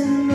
listen.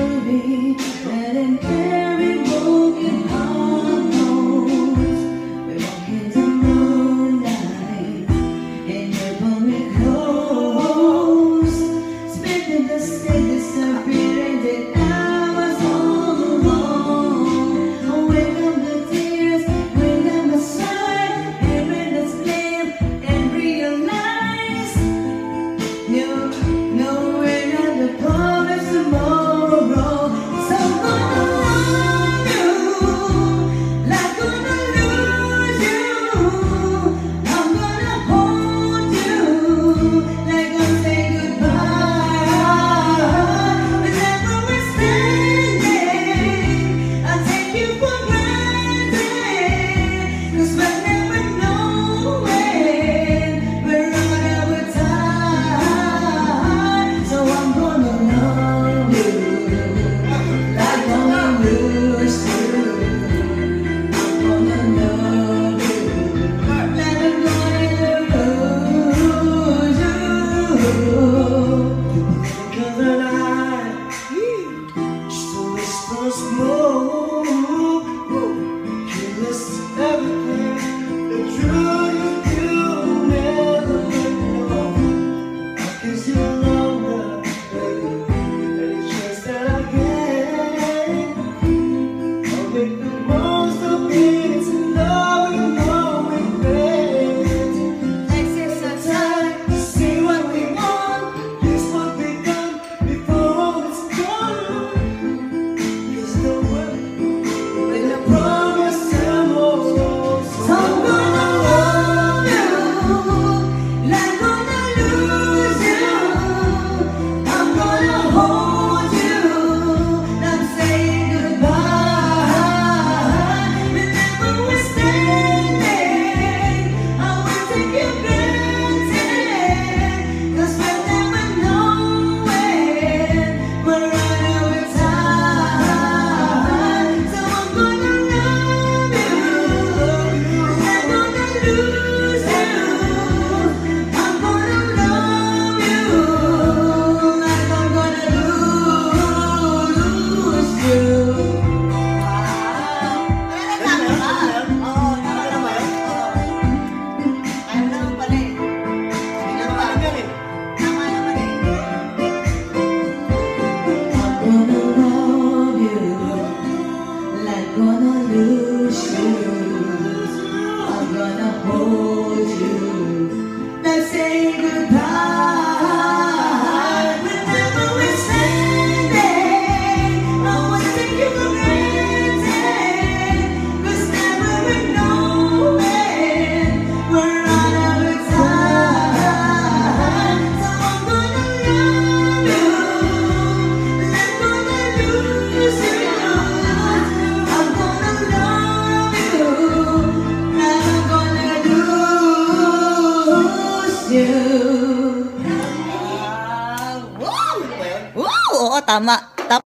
You. 大妈